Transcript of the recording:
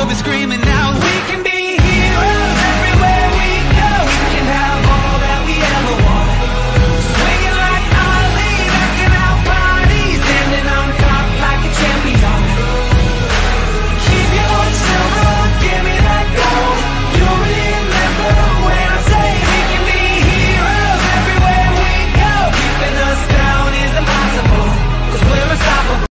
We'll be screaming out